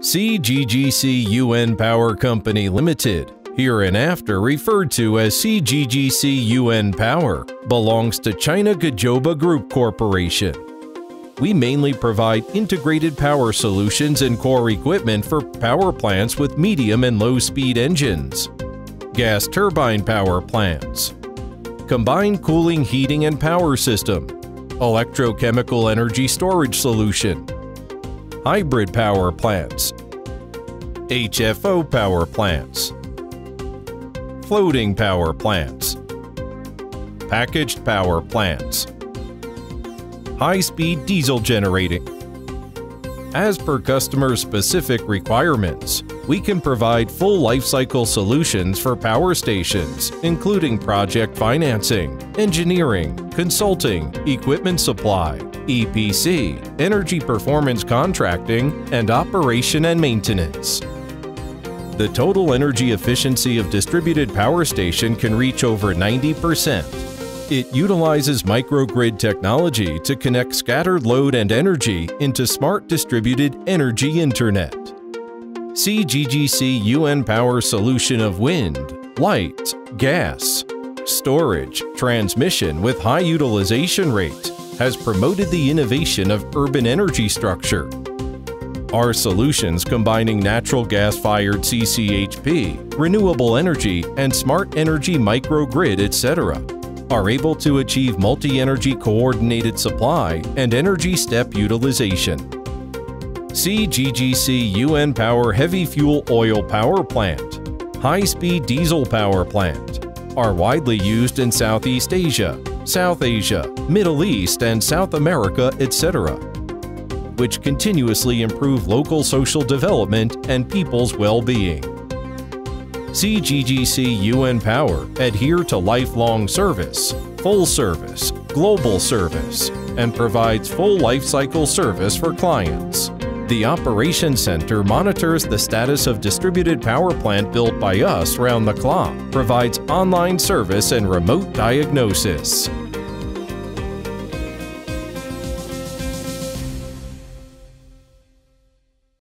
CGGC UN Power Company Limited, hereinafter referred to as CGGC UN Power, belongs to China Gezhouba Group Corporation. We mainly provide integrated power solutions and core equipment for power plants with medium and low speed engines, gas turbine power plants, combined cooling heating and power system, electrochemical energy storage solution, hybrid power plants, HFO power plants, floating power plants, packaged power plants, high-speed diesel generating. As per customer-specific requirements, we can provide full lifecycle solutions for power stations, including project financing, engineering, consulting, equipment supply, EPC, energy performance contracting, and operation and maintenance. The total energy efficiency of distributed power station can reach over 90%. It utilizes microgrid technology to connect scattered load and energy into smart distributed energy internet. CGGC UN Power solution of wind, light, gas, storage, transmission with high utilization rate has promoted the innovation of urban energy structure. Our solutions combining natural gas-fired CCHP, renewable energy, and smart energy microgrid, etc are able to achieve multi-energy coordinated supply and energy step utilization. CGGC UN Power Heavy Fuel Oil Power Plant, High-Speed Diesel Power Plant are widely used in Southeast Asia, South Asia, Middle East, and South America, etc., which continuously improve local social development and people's well-being. CGGC UN Power adhere to lifelong service, full service, global service, and provides full lifecycle service for clients. The Operations Center monitors the status of distributed power plant built by us round the clock, provides online service and remote diagnosis.